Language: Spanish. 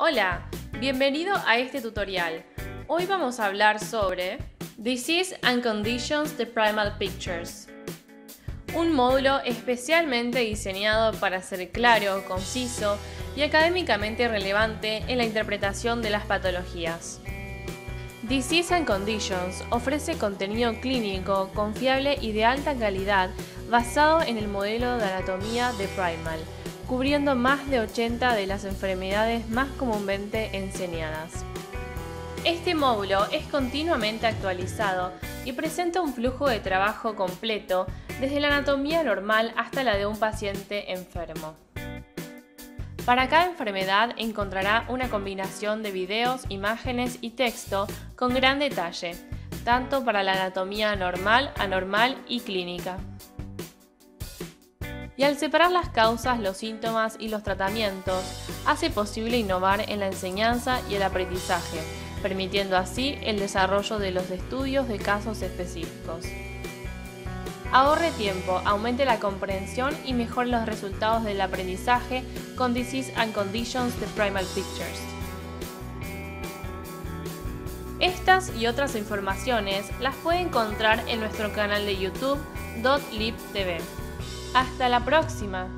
Hola, bienvenido a este tutorial. Hoy vamos a hablar sobre Disease and Conditions de Primal Pictures. Un módulo especialmente diseñado para ser claro, conciso y académicamente relevante en la interpretación de las patologías. Disease and Conditions ofrece contenido clínico confiable y de alta calidad basado en el modelo de anatomía de Primal cubriendo más de 80 de las enfermedades más comúnmente enseñadas. Este módulo es continuamente actualizado y presenta un flujo de trabajo completo desde la anatomía normal hasta la de un paciente enfermo. Para cada enfermedad encontrará una combinación de videos, imágenes y texto con gran detalle, tanto para la anatomía normal, anormal y clínica y al separar las causas, los síntomas y los tratamientos, hace posible innovar en la enseñanza y el aprendizaje, permitiendo así el desarrollo de los estudios de casos específicos. Ahorre tiempo, aumente la comprensión y mejore los resultados del aprendizaje con Disease and Conditions de Primal Pictures. Estas y otras informaciones las puede encontrar en nuestro canal de YouTube .lib TV. Hasta la próxima.